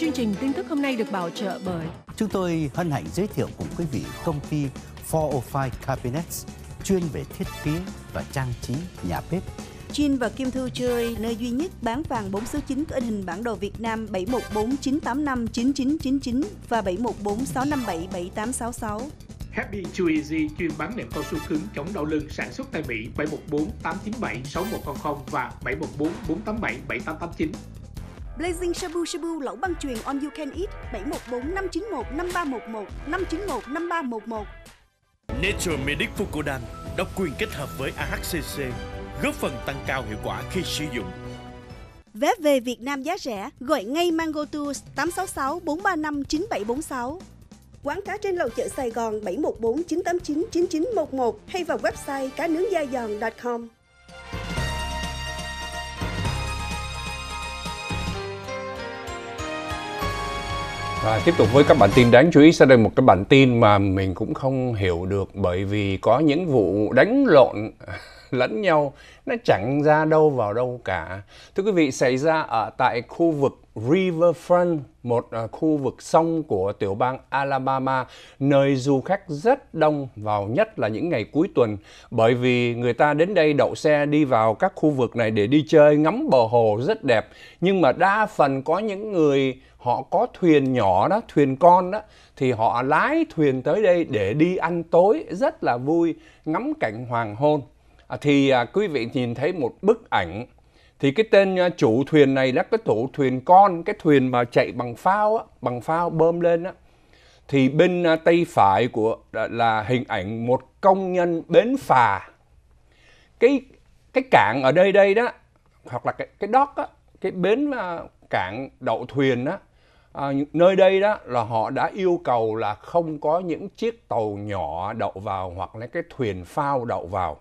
Chương trình tin tức hôm nay được bảo trợ bởi Chúng tôi hân hạnh giới thiệu cùng quý vị công ty 405 Cabinets chuyên về thiết kế và trang trí nhà bếp. Chin và Kim Thu Chơi, nơi duy nhất bán vàng 4 số 9 có in hình bản đồ Việt Nam 714 985 9999 và 714 657 7866. Happy Too Easy chuyên bán nệm cao su cứng chống đau lưng sản xuất tại Mỹ 714 897 6100 và 714 487 7889. Blazing Shabu Shabu lẩu băng truyền On You Can Eat 714 591 5311 591 5311. Nature Medic Fukodan độc quyền kết hợp với AHCC góp phần tăng cao hiệu quả khi sử dụng. Vé về Việt Nam giá rẻ, gọi ngay Mango Tours 866 435 9746. Quán cá trên lầu chợ Sài Gòn 714 989 9911 hay vào website cá nướng da giòn.com. Và tiếp tục với các bản tin đáng chú ý sau đây, một cái bản tin mà mình cũng không hiểu được bởi vì có những vụ đánh lộn lẫn nhau nó chẳng ra đâu vào đâu cả. Thưa quý vị, xảy ra ở tại khu vực Riverfront, một uh, khu vực sông của tiểu bang Alabama, nơi du khách rất đông vào nhất là những ngày cuối tuần, bởi vì người ta đến đây đậu xe đi vào các khu vực này để đi chơi ngắm bờ hồ rất đẹp. Nhưng mà đa phần có những người họ có thuyền nhỏ đó, thuyền con đó, thì họ lái thuyền tới đây để đi ăn tối rất là vui, ngắm cảnh hoàng hôn. À, thì à, quý vị nhìn thấy một bức ảnh thì cái tên à, chủ thuyền này là cái tổ thuyền con cái thuyền mà chạy bằng phao á, bằng phao bơm lên á. Thì bên tay phải của là hình ảnh một công nhân bến phà. Cái cái cảng ở đây đây đó hoặc là cái cái dock á cái bến cảng đậu thuyền á à, nơi đây đó là họ đã yêu cầu là không có những chiếc tàu nhỏ đậu vào hoặc là cái thuyền phao đậu vào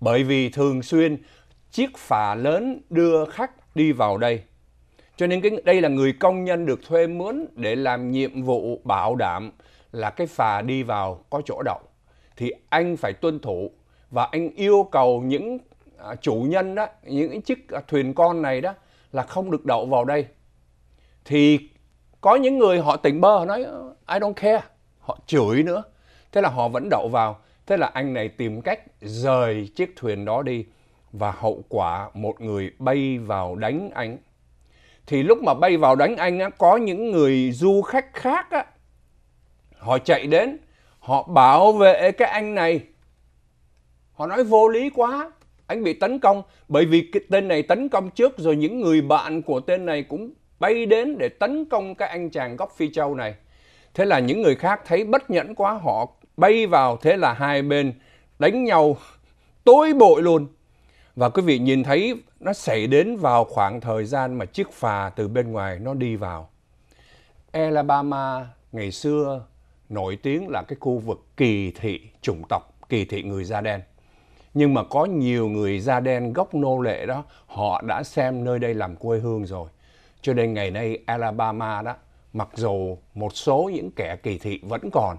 bởi vì thường xuyên chiếc phà lớn đưa khách đi vào đây. Cho nên cái đây là người công nhân được thuê mướn để làm nhiệm vụ bảo đảm là cái phà đi vào có chỗ đậu. Thì anh phải tuân thủ và anh yêu cầu những à, chủ nhân đó, những chiếc à, thuyền con này đó là không được đậu vào đây. Thì có những người họ tỉnh bơ nói I don't care, họ chửi nữa. Thế là họ vẫn đậu vào. Thế là anh này tìm cách rời chiếc thuyền đó đi và hậu quả một người bay vào đánh anh. Thì lúc mà bay vào đánh anh á, có những người du khách khác á, họ chạy đến, họ bảo vệ cái anh này. Họ nói vô lý quá, anh bị tấn công bởi vì cái tên này tấn công trước rồi những người bạn của tên này cũng bay đến để tấn công cái anh chàng góc phi châu này. Thế là những người khác thấy bất nhẫn quá họ bay vào thế là hai bên đánh nhau tối bội luôn. Và quý vị nhìn thấy nó xảy đến vào khoảng thời gian mà chiếc phà từ bên ngoài nó đi vào. Alabama ngày xưa nổi tiếng là cái khu vực kỳ thị chủng tộc, kỳ thị người da đen. Nhưng mà có nhiều người da đen gốc nô lệ đó, họ đã xem nơi đây làm quê hương rồi. Cho nên ngày nay Alabama đó, mặc dù một số những kẻ kỳ thị vẫn còn,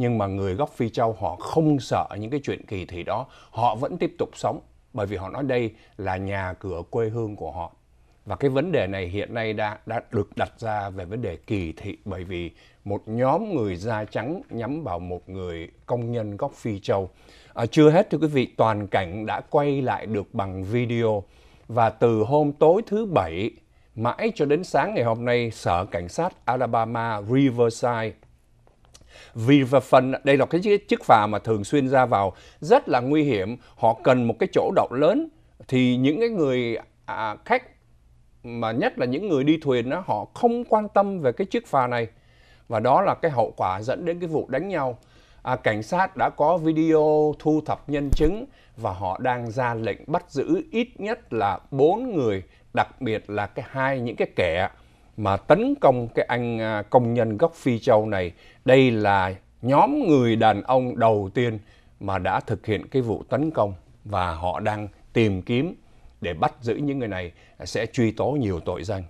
nhưng mà người gốc Phi Châu họ không sợ những cái chuyện kỳ thị đó, họ vẫn tiếp tục sống bởi vì họ nói đây là nhà cửa quê hương của họ. Và cái vấn đề này hiện nay đã, đã được đặt ra về vấn đề kỳ thị bởi vì một nhóm người da trắng nhắm vào một người công nhân gốc Phi Châu. À, chưa hết thưa quý vị, toàn cảnh đã quay lại được bằng video và từ hôm tối thứ Bảy mãi cho đến sáng ngày hôm nay, Sở Cảnh sát Alabama Riverside vì và phần đây là cái chiếc phà mà thường xuyên ra vào rất là nguy hiểm. Họ cần một cái chỗ đậu lớn. Thì những cái người à, khách mà nhất là những người đi thuyền đó họ không quan tâm về cái chiếc phà này. Và đó là cái hậu quả dẫn đến cái vụ đánh nhau. À, cảnh sát đã có video thu thập nhân chứng và họ đang ra lệnh bắt giữ ít nhất là bốn người đặc biệt là cái hai những cái kẻ mà tấn công cái anh à, công nhân gốc Phi Châu này. Đây là nhóm người đàn ông đầu tiên mà đã thực hiện cái vụ tấn công và họ đang tìm kiếm để bắt giữ những người này sẽ truy tố nhiều tội danh.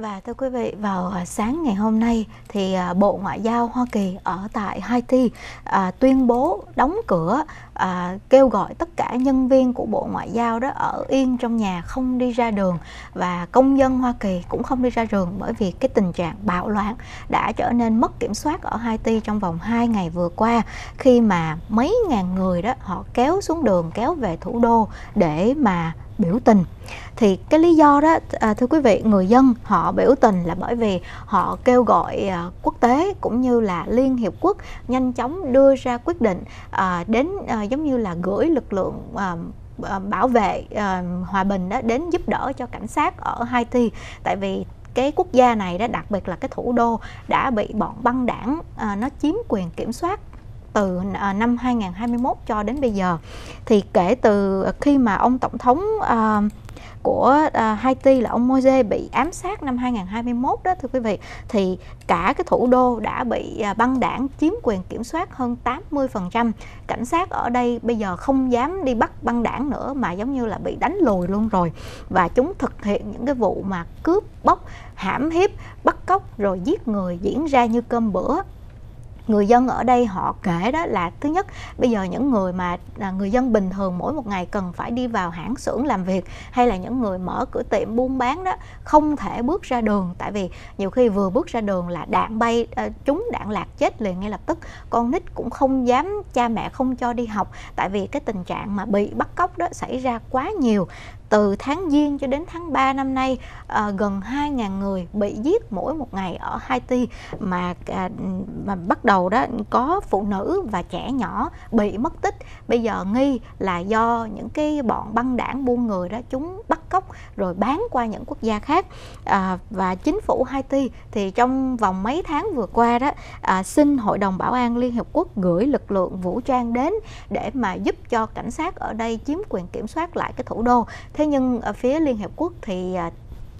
Và thưa quý vị, vào à, sáng ngày hôm nay thì à, Bộ Ngoại giao Hoa Kỳ ở tại Haiti à, tuyên bố đóng cửa à, kêu gọi tất cả nhân viên của Bộ Ngoại giao đó ở yên trong nhà không đi ra đường. Và công dân Hoa Kỳ cũng không đi ra đường bởi vì cái tình trạng bạo loạn đã trở nên mất kiểm soát ở Haiti trong vòng 2 ngày vừa qua khi mà mấy ngàn người đó họ kéo xuống đường kéo về thủ đô để mà biểu tình. Thì cái lý do đó à, thưa quý vị người dân họ biểu tình là bởi vì họ kêu gọi à, quốc tế cũng như là liên hiệp quốc nhanh chóng đưa ra quyết định à, đến à, giống như là gửi lực lượng à, à bảo vệ à, hòa bình đó đến giúp đỡ cho cảnh sát ở Haiti. Tại vì cái quốc gia này đó đặc biệt là cái thủ đô đã bị bọn băng đảng à, nó chiếm quyền kiểm soát từ à, năm 2021 cho đến bây giờ. Thì kể từ khi mà ông tổng thống uh, của uh, Haiti là ông Moise bị ám sát năm 2021 đó thưa quý vị thì cả cái thủ đô đã bị uh, băng đảng chiếm quyền kiểm soát hơn 80% cảnh sát ở đây bây giờ không dám đi bắt băng đảng nữa mà giống như là bị đánh lùi luôn rồi. Và chúng thực hiện những cái vụ mà cướp bóc hãm hiếp bắt cóc rồi giết người diễn ra như cơm bữa người dân ở đây họ kể đó là, thứ nhất, bây giờ những người mà là người dân bình thường mỗi một ngày cần phải đi vào hãng xưởng làm việc hay là những người mở cửa tiệm buôn bán đó, không thể bước ra đường. Tại vì nhiều khi vừa bước ra đường là đạn bay ờ, chúng đạn lạc chết liền ngay lập tức. Con nít cũng không dám, cha mẹ không cho đi học. Tại vì cái tình trạng mà bị bắt cóc đó xảy ra quá nhiều từ tháng Giêng cho đến tháng 3 năm nay à, gần 2.000 người bị giết mỗi một ngày ở Haiti. Mà à, mà bắt đầu đó có phụ nữ và trẻ nhỏ bị mất tích. Bây giờ nghi là do những cái bọn băng đảng buôn người đó chúng bắt cóc rồi bán qua những quốc gia khác. À, và chính phủ Haiti thì trong vòng mấy tháng vừa qua đó à, xin Hội đồng Bảo an Liên Hợp Quốc gửi lực lượng vũ trang đến để mà giúp cho cảnh sát ở đây chiếm quyền kiểm soát lại cái thủ đô. Thế nhưng ở phía Liên Hiệp Quốc thì à,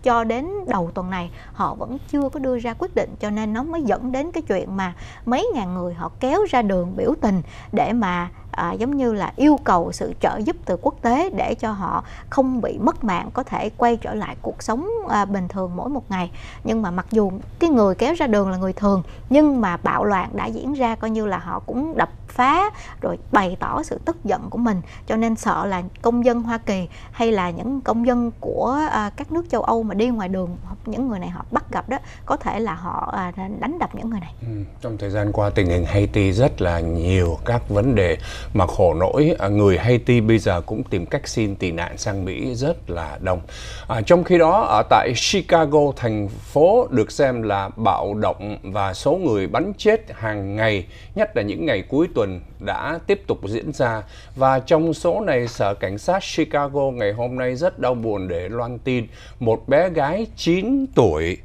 cho đến đầu tuần này họ vẫn chưa có đưa ra quyết định cho nên nó mới dẫn đến cái chuyện mà mấy ngàn người họ kéo ra đường biểu tình để mà à, giống như là yêu cầu sự trợ giúp từ quốc tế để cho họ không bị mất mạng có thể quay trở lại cuộc sống à, bình thường mỗi một ngày nhưng mà mặc dù cái người kéo ra đường là người thường nhưng mà bạo loạn đã diễn ra coi như là họ cũng đập phá rồi bày tỏ sự tức giận của mình cho nên sợ là công dân Hoa Kỳ hay là những công dân của à, các nước châu Âu mà đi ngoài đường những người này họ bắt gặp đó có thể là họ à, đánh đập những người này. Ừ, trong thời gian qua tình hình Haiti rất là nhiều các vấn đề mà khổ nỗi à, người Haiti bây giờ cũng tìm cách xin tị nạn sang Mỹ rất là đông. À, trong khi đó ở tại Chicago thành phố được xem là bạo động và số người bắn chết hàng ngày nhất là những ngày cuối tuần đã tiếp tục diễn ra và trong số này sở cảnh sát Chicago ngày hôm nay rất đau buồn để loan tin một bé gái 9 tuổi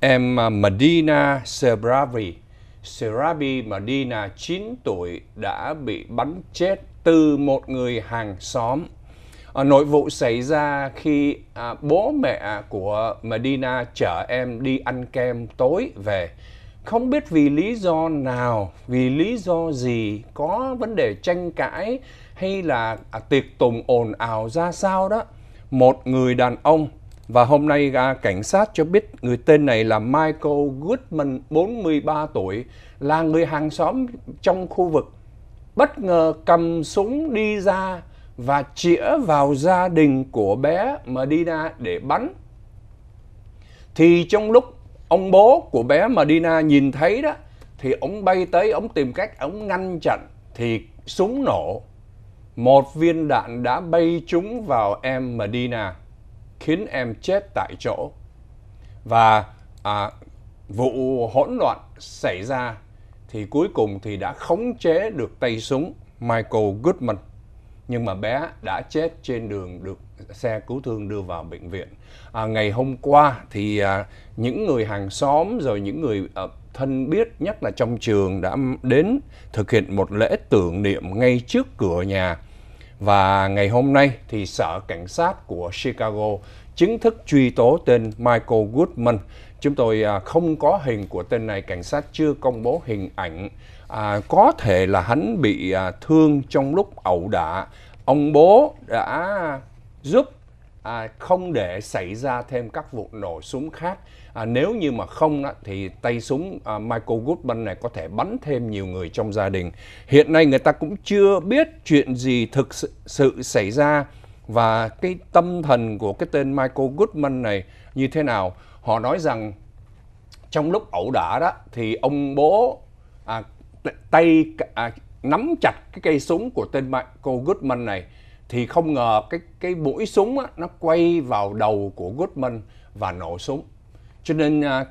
em à, Medina Sebravi Serabi Medina 9 tuổi đã bị bắn chết từ một người hàng xóm. À, nội vụ xảy ra khi à, bố mẹ của Medina chở em đi ăn kem tối về. Không biết vì lý do nào, vì lý do gì, có vấn đề tranh cãi hay là à, tiệc tùng ồn ào ra sao đó. Một người đàn ông và hôm nay à, cảnh sát cho biết người tên này là Michael Goodman, 43 tuổi, là người hàng xóm trong khu vực. Bất ngờ cầm súng đi ra và chĩa vào gia đình của bé Medina để bắn. Thì trong lúc ông bố của bé Medina nhìn thấy đó, thì ông bay tới, ông tìm cách, ông ngăn chặn, thì súng nổ. Một viên đạn đã bay trúng vào em Medina khiến em chết tại chỗ. Và à, vụ hỗn loạn xảy ra thì cuối cùng thì đã khống chế được tay súng Michael Goodman. Nhưng mà bé đã chết trên đường được xe cứu thương đưa vào bệnh viện. À, ngày hôm qua thì à, những người hàng xóm rồi những người à, thân biết nhất là trong trường đã đến thực hiện một lễ tưởng niệm ngay trước cửa nhà. Và ngày hôm nay thì sở cảnh sát của Chicago chính thức truy tố tên Michael Goodman. Chúng tôi à, không có hình của tên này, cảnh sát chưa công bố hình ảnh. À, có thể là hắn bị à, thương trong lúc ẩu đả. Ông bố đã giúp à, không để xảy ra thêm các vụ nổ súng khác. À, nếu như mà không á, thì tay súng à, Michael Goodman này có thể bắn thêm nhiều người trong gia đình. Hiện nay người ta cũng chưa biết chuyện gì thực sự, sự xảy ra và cái tâm thần của cái tên Michael Goodman này như thế nào. Họ nói rằng trong lúc ẩu đả đó thì ông bố à, tay à, nắm chặt cái cây súng của tên Michael Goodman này thì không ngờ cái cái mũi súng á, nó quay vào đầu của Goodman và nổ súng. Cho nên uh,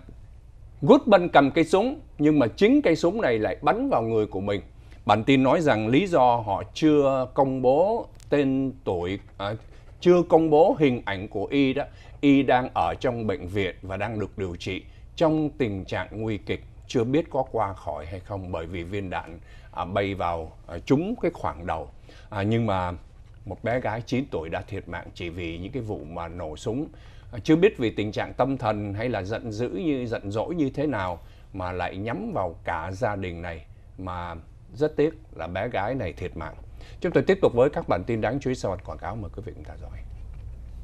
Goodman cầm cây súng nhưng mà chính cây súng này lại bắn vào người của mình. Bản tin nói rằng lý do họ chưa công bố tên tuổi, à, chưa công bố hình ảnh của y đó, y đang ở trong bệnh viện và đang được điều trị trong tình trạng nguy kịch, chưa biết có qua khỏi hay không bởi vì viên đạn à, bay vào à, trúng cái khoảng đầu. À, nhưng mà một bé gái 9 tuổi đã thiệt mạng chỉ vì những cái vụ mà nổ súng. À, chưa biết vì tình trạng tâm thần hay là giận dữ như, giận dỗi như thế nào mà lại nhắm vào cả gia đình này mà rất tiếc là bé gái này thiệt mạng. Chúng tôi tiếp tục với các bản tin đáng chú ý sau quảng cáo mời quý vị cùng theo dõi.